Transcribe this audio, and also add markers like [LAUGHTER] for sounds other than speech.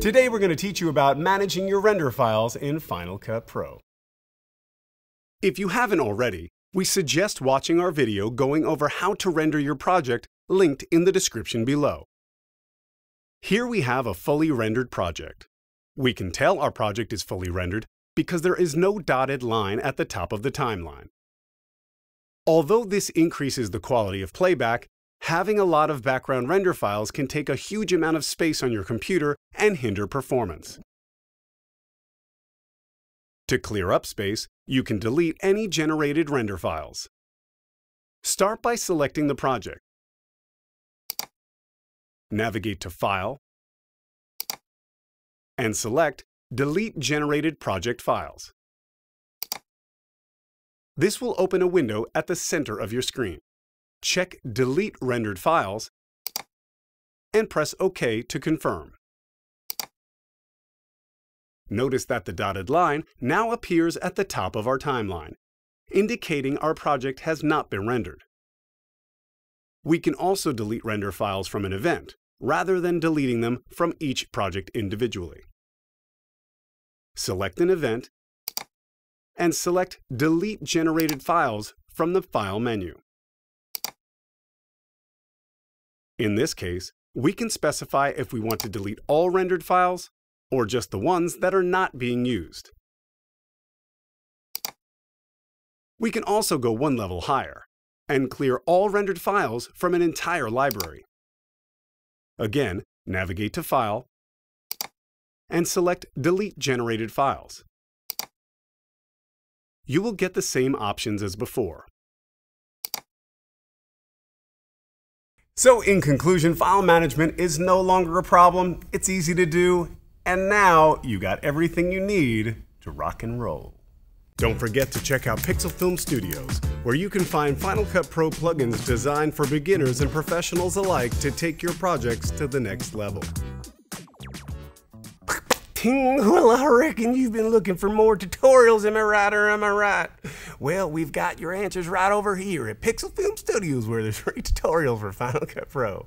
Today we're going to teach you about managing your render files in Final Cut Pro. If you haven't already, we suggest watching our video going over how to render your project linked in the description below. Here we have a fully rendered project. We can tell our project is fully rendered because there is no dotted line at the top of the timeline. Although this increases the quality of playback, having a lot of background render files can take a huge amount of space on your computer and hinder performance. To clear up space, you can delete any generated render files. Start by selecting the project. Navigate to File and select Delete Generated Project Files. This will open a window at the center of your screen. Check Delete Rendered Files and press OK to confirm. Notice that the dotted line now appears at the top of our timeline, indicating our project has not been rendered. We can also delete render files from an event, rather than deleting them from each project individually. Select an event and select Delete Generated Files from the File menu. In this case, we can specify if we want to delete all rendered files or just the ones that are not being used. We can also go one level higher and clear all rendered files from an entire library. Again, navigate to File and select Delete Generated Files you will get the same options as before. So in conclusion, file management is no longer a problem, it's easy to do, and now you got everything you need to rock and roll. Don't forget to check out Pixel Film Studios, where you can find Final Cut Pro plugins designed for beginners and professionals alike to take your projects to the next level. [LAUGHS] Well, I reckon you've been looking for more tutorials, am I right or am I right? Well, we've got your answers right over here at Pixel Film Studios where there's free [LAUGHS] tutorials for Final Cut Pro.